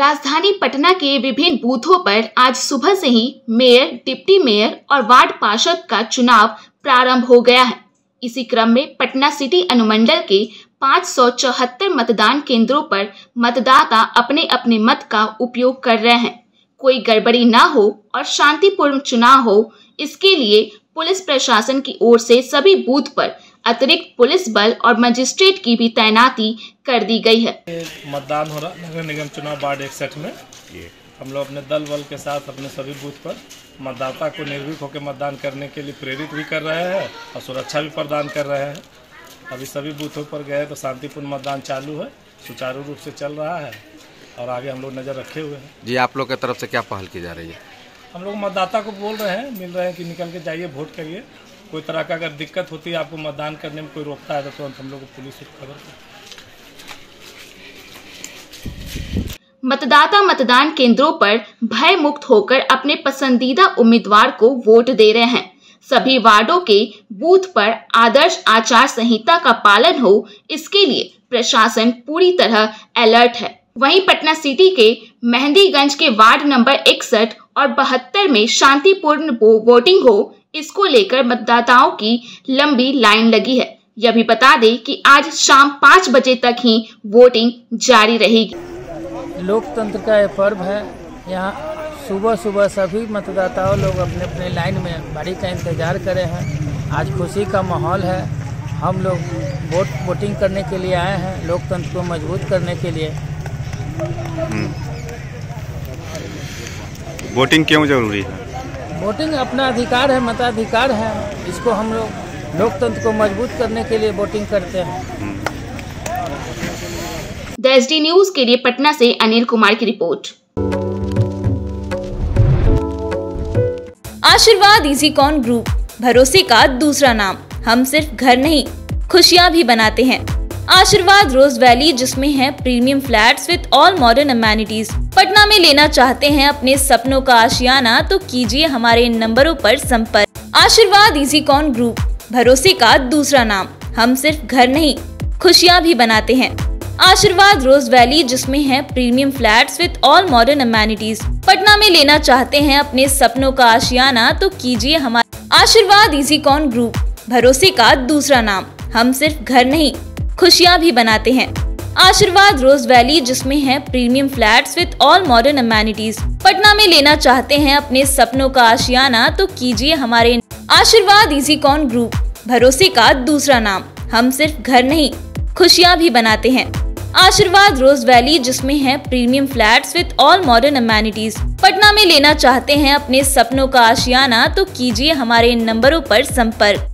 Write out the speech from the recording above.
राजधानी पटना के विभिन्न बूथों पर आज सुबह से ही मेयर, डिप्टी मेयर और वार्ड पार्षद का चुनाव प्रारंभ हो गया है। इसी क्रम में पटना सिटी अनुमंडल के पाँच सौ चौहत्तर मतदान केंद्रों पर मतदाता अपने अपने मत का उपयोग कर रहे हैं। कोई गड़बड़ी न हो और शांतिपूर्ण चुनाव हो, इसके लिए पुलिस प्रशासन की ओर से सभी बूथ पर अतिरिक्त पुलिस बल और मजिस्ट्रेट की भी तैनाती कर दी गई है। मतदान हो रहा नगर निगम चुनाव वार्ड इकसठ में। हम लोग अपने दल बल के साथ अपने सभी बूथ पर मतदाता को निर्भीक होकर मतदान करने के लिए प्रेरित भी कर रहे हैं और सुरक्षा भी प्रदान कर रहे हैं। अभी सभी बूथों पर गए तो शांतिपूर्ण मतदान चालू है सुचारू रूप से चल रहा है और आगे हम लोग नज़र रखे हुए हैं। जी आप लोग की तरफ़ से क्या पहल की जा रही है? हम लोग मतदाता को बोल रहे हैं मिल रहे हैं कि निकल के जाइए वोट करिए। कोई तरह का अगर दिक्कत होती है, आपको मतदान करने में कोई रोकता है तो तुरंत हम लोग पुलिस को खबर मतदाता मतदान केंद्रों पर भय मुक्त होकर अपने पसंदीदा उम्मीदवार को वोट दे रहे हैं। सभी वार्डों के बूथ पर आदर्श आचार संहिता का पालन हो, इसके लिए प्रशासन पूरी तरह अलर्ट है। वहीं पटना सिटी के मेहंदीगंज के वार्ड नंबर इकसठ और बहत्तर में शांतिपूर्ण वोटिंग हो इसको लेकर मतदाताओं की लंबी लाइन लगी है। यह भी बता दें कि आज शाम पाँच बजे तक ही वोटिंग जारी रहेगी। लोकतंत्र का यह पर्व है। यहाँ सुबह सुबह सभी मतदाताओं लोग अपने अपने लाइन में बारी का इंतज़ार करे हैं। आज खुशी का माहौल है। हम लोग वोट वोटिंग करने के लिए आए हैं। लोकतंत्र को मज़बूत करने के लिए। हम्म। वोटिंग क्यों ज़रूरी है? वोटिंग अपना अधिकार है मताधिकार है। इसको हम लोग लोकतंत्र को मज़बूत करने के लिए वोटिंग करते हैं। द एस डी न्यूज़ के लिए पटना से अनिल कुमार की रिपोर्ट। आशीर्वाद इजी कॉन ग्रुप भरोसे का दूसरा नाम। हम सिर्फ़ घर नहीं खुशियाँ भी बनाते हैं। आशीर्वाद रोज वैली, जिसमें है premium flats with all modern amenities Patna में लेना चाहते हैं अपने सपनों का आशियाना तो कीजिए हमारे इन नंबरों पर संपर्क। आशीर्वाद इजी कॉन ग्रुप भरोसे का दूसरा नाम। हम सिर्फ़ घर नहीं, खुशियाँ भी बनाते हैं। आशीर्वाद रोज वैली, जिसमें है premium flats with all modern amenities Patna में लेना चाहते हैं अपने सपनों का आशियाना तो कीजिए हमारे आशीर्वाद इजी कॉन ग्रुप भरोसे का दूसरा नाम। हम सिर्फ़ घर नहीं खुशियाँ भी बनाते हैं। आशीर्वाद रोज वैली, जिसमें है premium flats with all modern amenities Patna में लेना चाहते हैं अपने सपनों का आशियाना तो कीजिए हमारे आशीर्वाद इजी कॉन ग्रुप भरोसे का दूसरा नाम। हम सिर्फ़ घर नहीं, खुशियाँ भी बनाते हैं। आशीर्वाद रोज वैली, जिसमें है premium flats with all modern amenities Patna में लेना चाहते हैं अपने सपनों का आशियाना तो कीजिए हमारे नंबरों पर संपर्क।